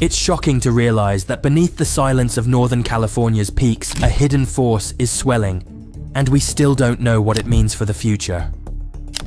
It's shocking to realize that beneath the silence of Northern California's peaks, a hidden force is swelling, and we still don't know what it means for the future.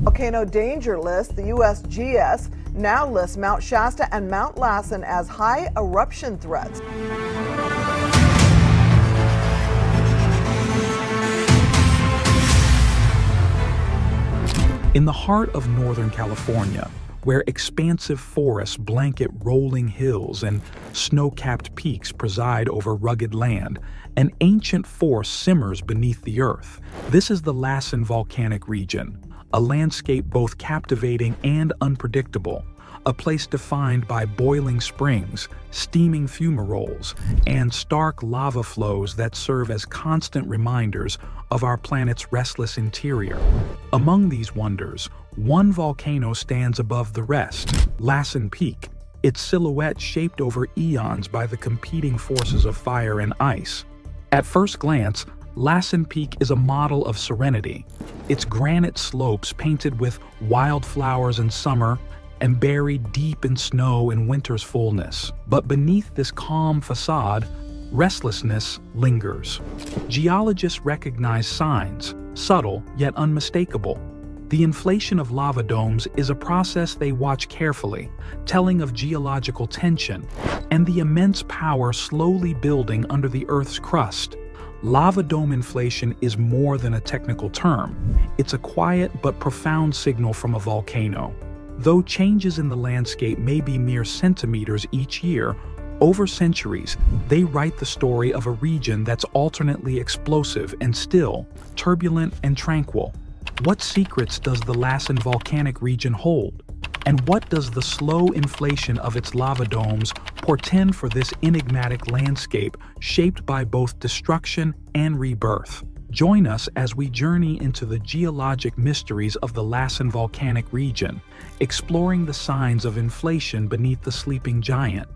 Volcano Danger List, the USGS, now lists Mount Shasta and Mount Lassen as high eruption threats. In the heart of Northern California, where expansive forests blanket rolling hills and snow-capped peaks preside over rugged land, an ancient force simmers beneath the earth. This is the Lassen volcanic region, a landscape both captivating and unpredictable, a place defined by boiling springs, steaming fumaroles, and stark lava flows that serve as constant reminders of our planet's restless interior. Among these wonders, one volcano stands above the rest, Lassen Peak, its silhouette shaped over eons by the competing forces of fire and ice. At first glance, Lassen Peak is a model of serenity. Its granite slopes painted with wildflowers in summer and buried deep in snow in winter's fullness. But beneath this calm facade, restlessness lingers. Geologists recognize signs, subtle yet unmistakable. The inflation of lava domes is a process they watch carefully, telling of geological tension and the immense power slowly building under the Earth's crust. Lava dome inflation is more than a technical term. It's a quiet but profound signal from a volcano. Though changes in the landscape may be mere centimeters each year, over centuries, they write the story of a region that's alternately explosive and still, turbulent and tranquil. What secrets does the Lassen volcanic region hold? And what does the slow inflation of its lava domes portend for this enigmatic landscape shaped by both destruction and rebirth? Join us as we journey into the geologic mysteries of the Lassen volcanic region, exploring the signs of inflation beneath the sleeping giant.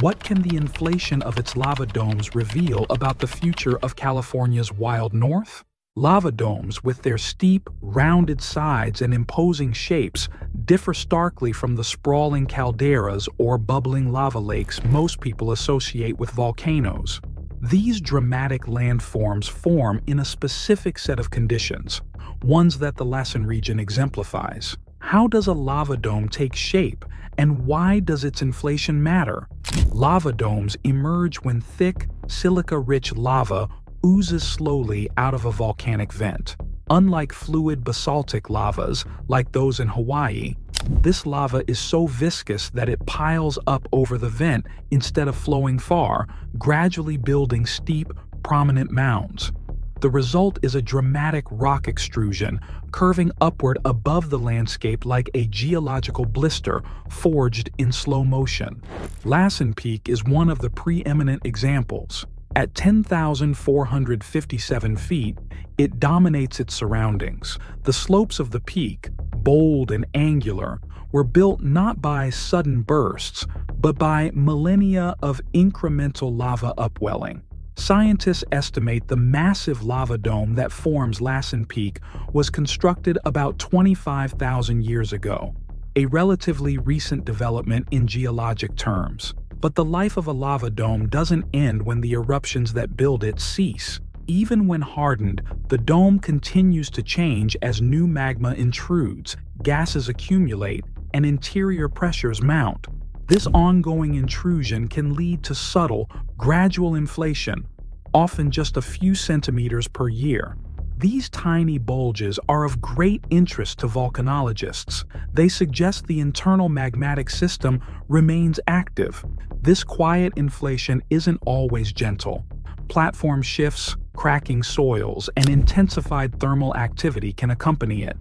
What can the inflation of its lava domes reveal about the future of California's wild north? Lava domes, with their steep, rounded sides and imposing shapes, differ starkly from the sprawling calderas or bubbling lava lakes most people associate with volcanoes. These dramatic landforms form in a specific set of conditions, ones that the Lassen region exemplifies. How does a lava dome take shape, and why does its inflation matter? Lava domes emerge when thick, silica-rich lava oozes slowly out of a volcanic vent. Unlike fluid basaltic lavas, like those in Hawaii, this lava is so viscous that it piles up over the vent instead of flowing far, gradually building steep, prominent mounds. The result is a dramatic rock extrusion, curving upward above the landscape like a geological blister forged in slow motion. Lassen Peak is one of the preeminent examples. At 10,457 feet, it dominates its surroundings. The slopes of the peak, bold and angular, were built not by sudden bursts, but by millennia of incremental lava upwelling. Scientists estimate the massive lava dome that forms Lassen Peak was constructed about 25,000 years ago, a relatively recent development in geologic terms. But the life of a lava dome doesn't end when the eruptions that build it cease. Even when hardened, the dome continues to change as new magma intrudes, gases accumulate, and interior pressures mount. This ongoing intrusion can lead to subtle, gradual inflation, often just a few centimeters per year. These tiny bulges are of great interest to volcanologists. They suggest the internal magmatic system remains active. This quiet inflation isn't always gentle. Platform shifts, cracking soils, and intensified thermal activity can accompany it.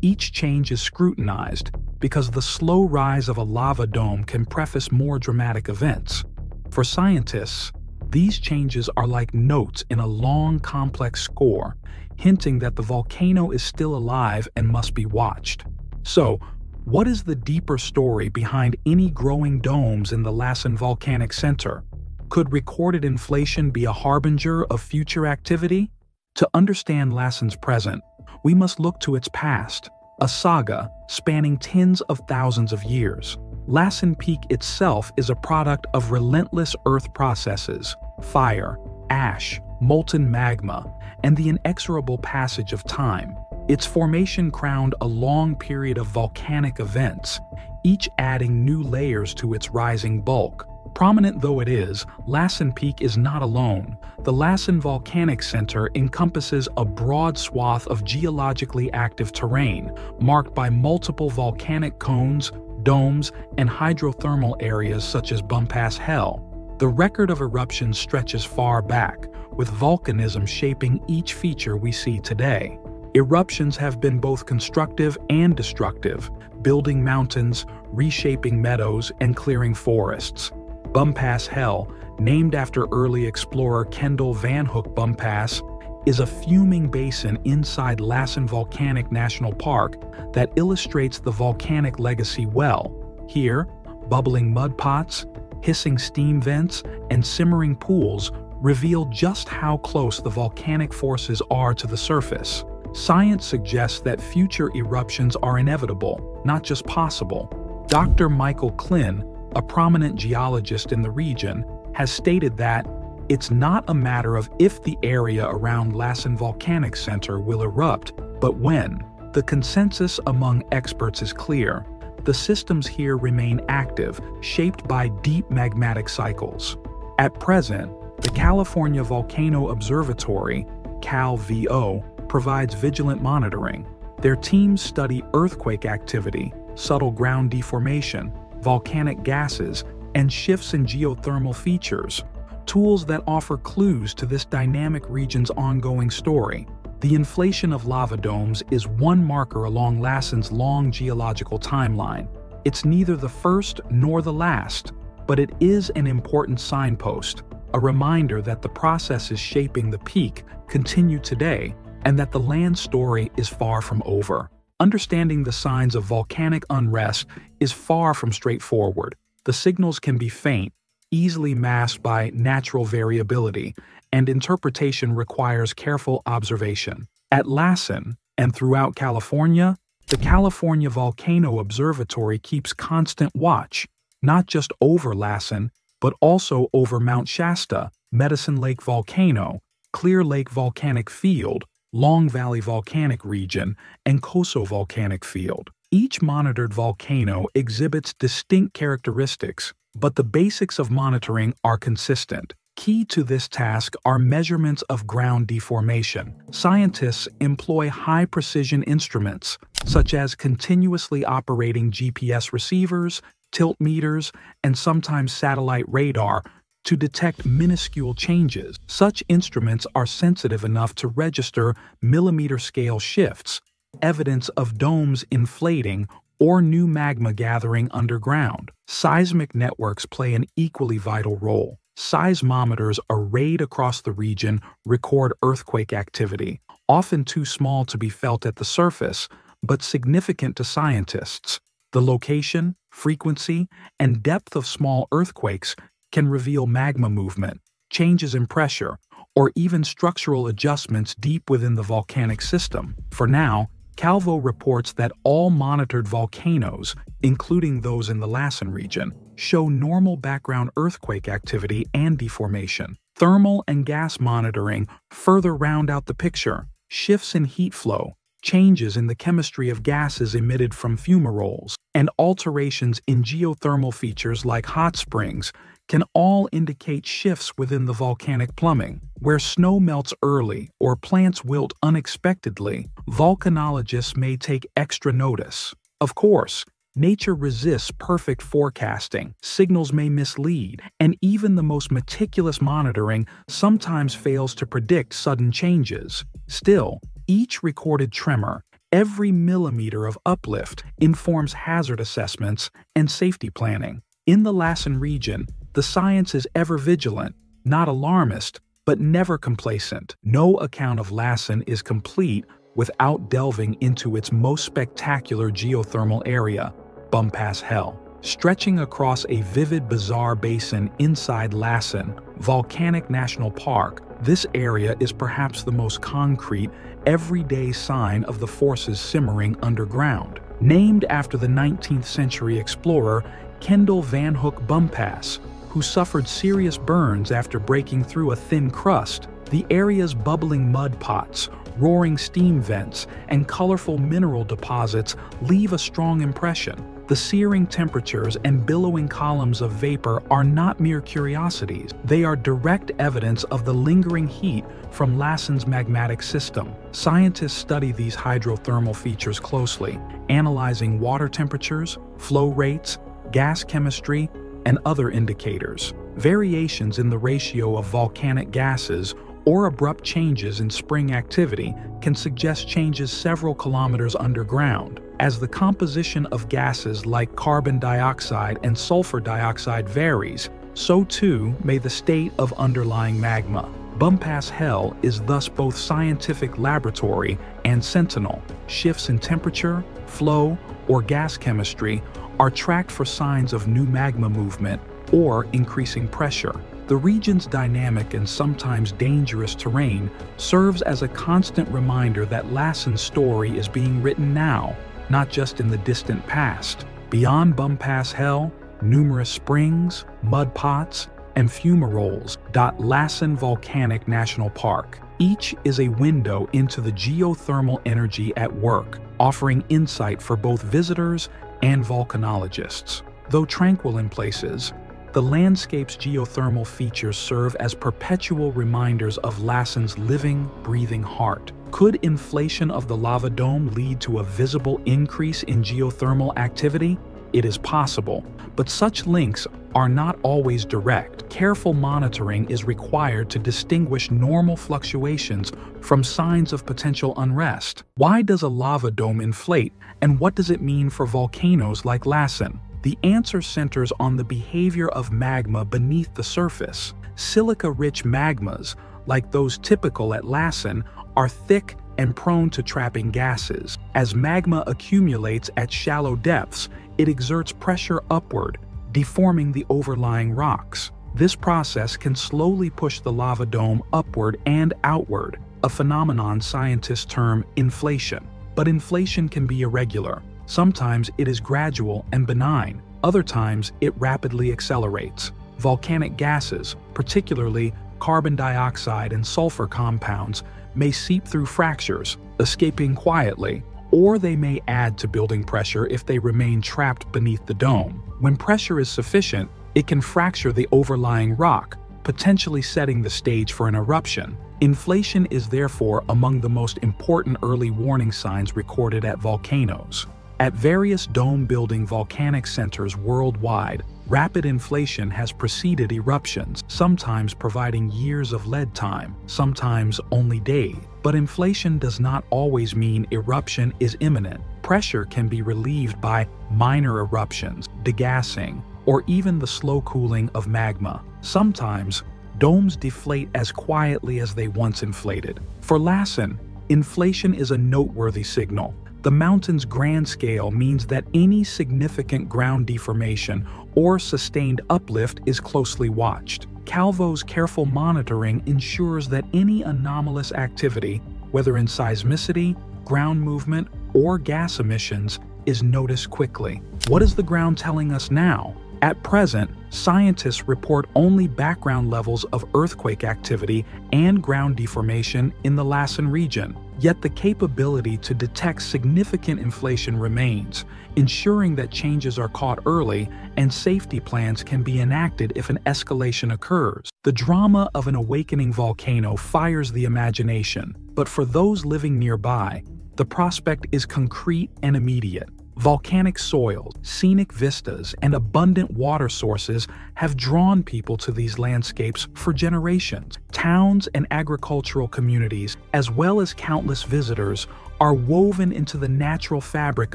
Each change is scrutinized because the slow rise of a lava dome can preface more dramatic events. For scientists, these changes are like notes in a long, complex score, hinting that the volcano is still alive and must be watched. So, what is the deeper story behind any growing domes in the Lassen Volcanic Center? Could recorded inflation be a harbinger of future activity? To understand Lassen's present, we must look to its past, a saga spanning tens of thousands of years. Lassen Peak itself is a product of relentless Earth processes fire, ash, molten magma, and the inexorable passage of time. Its formation crowned a long period of volcanic events, each adding new layers to its rising bulk. Prominent though it is, Lassen Peak is not alone. The Lassen Volcanic Center encompasses a broad swath of geologically active terrain, marked by multiple volcanic cones, domes, and hydrothermal areas such as Bumpass Hell. The record of eruptions stretches far back, with volcanism shaping each feature we see today. Eruptions have been both constructive and destructive, building mountains, reshaping meadows, and clearing forests. Bumpass Hell, named after early explorer Kendall Van Hook Bumpass, is a fuming basin inside Lassen Volcanic National Park that illustrates the volcanic legacy well. Here, bubbling mud pots, hissing steam vents, and simmering pools reveal just how close the volcanic forces are to the surface. Science suggests that future eruptions are inevitable, not just possible. Dr. Michael Clynne, a prominent geologist in the region, has stated that it's not a matter of if the area around Lassen Volcanic Center will erupt, but when. The consensus among experts is clear. The systems here remain active, shaped by deep magmatic cycles. At present, the California Volcano Observatory, CalVO, provides vigilant monitoring. Their teams study earthquake activity, subtle ground deformation, volcanic gases, and shifts in geothermal features, tools that offer clues to this dynamic region's ongoing story. The inflation of lava domes is one marker along Lassen's long geological timeline. It's neither the first nor the last, but it is an important signpost, a reminder that the processes shaping the peak continue today and that the land story is far from over. Understanding the signs of volcanic unrest is far from straightforward. The signals can be faint, easily masked by natural variability, and interpretation requires careful observation. At Lassen and throughout California, the California Volcano Observatory keeps constant watch, not just over Lassen, but also over Mount Shasta, Medicine Lake Volcano, Clear Lake Volcanic Field, Long Valley Volcanic Region, and Coso Volcanic Field. Each monitored volcano exhibits distinct characteristics, but the basics of monitoring are consistent. Key to this task are measurements of ground deformation. Scientists employ high precision instruments, such as continuously operating GPS receivers, tilt meters, and sometimes satellite radar to detect minuscule changes. Such instruments are sensitive enough to register millimeter scale shifts, evidence of domes inflating or new magma gathering underground. Seismic networks play an equally vital role. Seismometers arrayed across the region record earthquake activity, often too small to be felt at the surface, but significant to scientists. The location, frequency, and depth of small earthquakes can reveal magma movement, changes in pressure, or even structural adjustments deep within the volcanic system. For now, CalVO reports that all monitored volcanoes, including those in the Lassen region, show normal background earthquake activity and deformation. Thermal and gas monitoring further round out the picture. Shifts in heat flow, changes in the chemistry of gases emitted from fumaroles, and alterations in geothermal features like hot springs can all indicate shifts within the volcanic plumbing. Where snow melts early or plants wilt unexpectedly, volcanologists may take extra notice. Of course, nature resists perfect forecasting, signals may mislead, and even the most meticulous monitoring sometimes fails to predict sudden changes. Still, each recorded tremor, every millimeter of uplift informs hazard assessments and safety planning. In the Lassen region, the science is ever vigilant, not alarmist, but never complacent. No account of Lassen is complete without delving into its most spectacular geothermal area, Bumpass Hell. Stretching across a vivid bizarre basin inside Lassen, Volcanic National Park, this area is perhaps the most concrete, everyday sign of the forces simmering underground. Named after the 19th century explorer Kendall Van Hook Bumpass, who suffered serious burns after breaking through a thin crust. The area's bubbling mud pots, roaring steam vents, and colorful mineral deposits leave a strong impression. The searing temperatures and billowing columns of vapor are not mere curiosities. They are direct evidence of the lingering heat from Lassen's magmatic system. Scientists study these hydrothermal features closely, analyzing water temperatures, flow rates, gas chemistry, and other indicators. Variations in the ratio of volcanic gases or abrupt changes in spring activity can suggest changes several kilometers underground. As the composition of gases like carbon dioxide and sulfur dioxide varies, so too may the state of underlying magma. Bumpass Hell is thus both scientific laboratory and sentinel. Shifts in temperature, flow, or gas chemistry are tracked for signs of new magma movement or increasing pressure. The region's dynamic and sometimes dangerous terrain serves as a constant reminder that Lassen's story is being written now, not just in the distant past. Beyond Bumpass Hell, numerous springs, mud pots, and fumaroles dot Lassen Volcanic National Park. Each is a window into the geothermal energy at work, offering insight for both visitors and volcanologists. Though tranquil in places, the landscape's geothermal features serve as perpetual reminders of Lassen's living, breathing heart. Could inflation of the lava dome lead to a visible increase in geothermal activity? It is possible, but such links are not always direct. Careful monitoring is required to distinguish normal fluctuations from signs of potential unrest. Why does a lava dome inflate, and what does it mean for volcanoes like Lassen? The answer centers on the behavior of magma beneath the surface. Silica-rich magmas, like those typical at Lassen, are thick and prone to trapping gases. As magma accumulates at shallow depths, it exerts pressure upward, deforming the overlying rocks. This process can slowly push the lava dome upward and outward, a phenomenon scientists term inflation. But inflation can be irregular. Sometimes it is gradual and benign, other times it rapidly accelerates. Volcanic gases, particularly carbon dioxide and sulfur compounds, may seep through fractures, escaping quietly, or they may add to building pressure if they remain trapped beneath the dome. When pressure is sufficient, it can fracture the overlying rock, potentially setting the stage for an eruption. Inflation is therefore among the most important early warning signs recorded at volcanoes. At various dome-building volcanic centers worldwide, rapid inflation has preceded eruptions, sometimes providing years of lead time, sometimes only days. But inflation does not always mean eruption is imminent. Pressure can be relieved by minor eruptions, degassing, or even the slow cooling of magma. Sometimes, domes deflate as quietly as they once inflated. For Lassen, inflation is a noteworthy signal. The mountain's grand scale means that any significant ground deformation or sustained uplift is closely watched. CalVO's careful monitoring ensures that any anomalous activity, whether in seismicity, ground movement, or gas emissions, is noticed quickly. What is the ground telling us now? At present, scientists report only background levels of earthquake activity and ground deformation in the Lassen region. Yet the capability to detect significant inflation remains, ensuring that changes are caught early and safety plans can be enacted if an escalation occurs. The drama of an awakening volcano fires the imagination, but for those living nearby, the prospect is concrete and immediate. Volcanic soils, scenic vistas, and abundant water sources have drawn people to these landscapes for generations. Towns and agricultural communities, as well as countless visitors, are woven into the natural fabric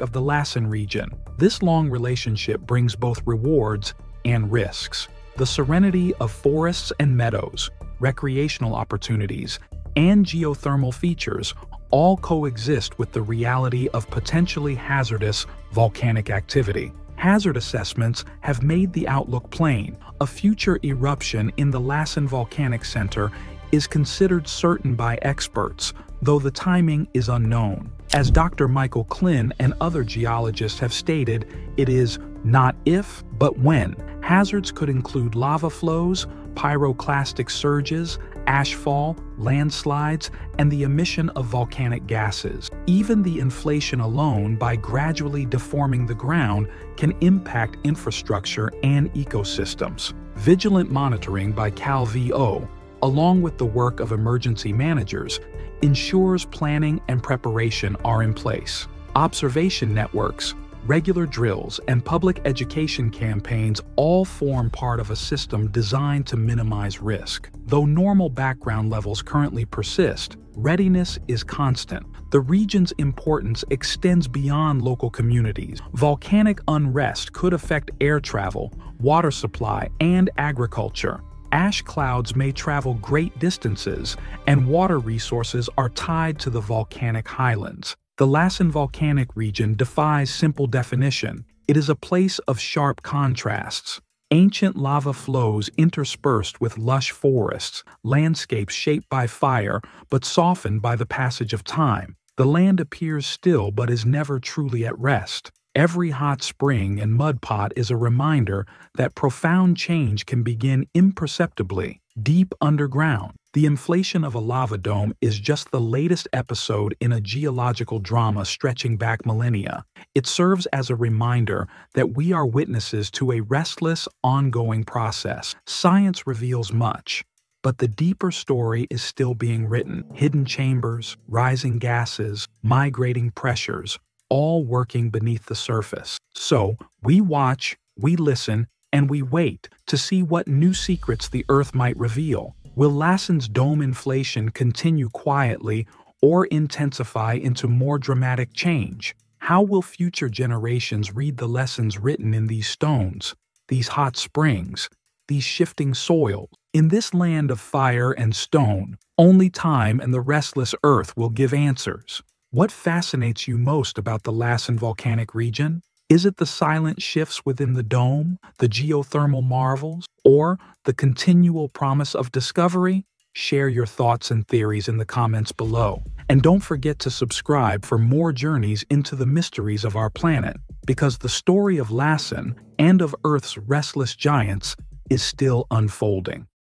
of the Lassen region. This long relationship brings both rewards and risks. The serenity of forests and meadows, recreational opportunities, and geothermal features all coexist with the reality of potentially hazardous volcanic activity. Hazard assessments have made the outlook plain. A future eruption in the Lassen Volcanic Center is considered certain by experts, though the timing is unknown. As Dr. Michael Clynne and other geologists have stated, it is not if, but when. Hazards could include lava flows, pyroclastic surges, ashfall, landslides, and the emission of volcanic gases. Even the inflation alone, by gradually deforming the ground, can impact infrastructure and ecosystems. Vigilant monitoring by CalVO, along with the work of emergency managers, ensures planning and preparation are in place. Observation networks, regular drills, and public education campaigns all form part of a system designed to minimize risk. Though normal background levels currently persist, readiness is constant. The region's importance extends beyond local communities. Volcanic unrest could affect air travel, water supply, and agriculture. Ash clouds may travel great distances, and water resources are tied to the volcanic highlands. The Lassen volcanic region defies simple definition. It is a place of sharp contrasts. Ancient lava flows interspersed with lush forests, landscapes shaped by fire but softened by the passage of time. The land appears still but is never truly at rest. Every hot spring and mud pot is a reminder that profound change can begin imperceptibly, deep underground. The inflation of a lava dome is just the latest episode in a geological drama stretching back millennia. It serves as a reminder that we are witnesses to a restless, ongoing process. Science reveals much, but the deeper story is still being written. Hidden chambers, rising gases, migrating pressures, all working beneath the surface. So, we watch, we listen, and we wait to see what new secrets the Earth might reveal. Will Lassen's dome inflation continue quietly or intensify into more dramatic change? How will future generations read the lessons written in these stones, these hot springs, these shifting soils? In this land of fire and stone, only time and the restless earth will give answers. What fascinates you most about the Lassen volcanic region? Is it the silent shifts within the dome, the geothermal marvels, or the continual promise of discovery? Share your thoughts and theories in the comments below. And don't forget to subscribe for more journeys into the mysteries of our planet, because the story of Lassen and of Earth's restless giants is still unfolding.